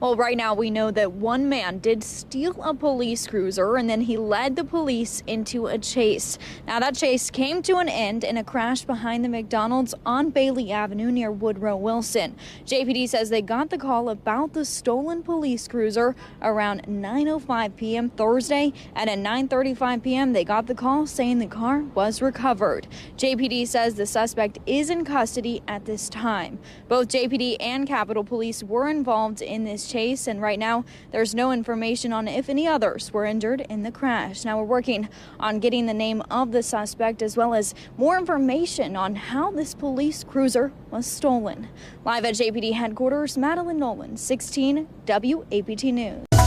Well, right now we know that one man did steal a police cruiser and then he led the police into a chase. Now, that chase came to an end in a crash behind the McDonald's on Bailey Avenue near Woodrow Wilson. JPD says they got the call about the stolen police cruiser around 9:05 p.m. Thursday, and at 9:35 p.m. they got the call saying the car was recovered. JPD says the suspect is in custody at this time. Both JPD and Capitol Police were involved in this chase, and right now there's no information on if any others were injured in the crash. Now we're working on getting the name of the suspect as well as more information on how this police cruiser was stolen. Live at JPD headquarters, Madeline Nolan, 16 WAPT News.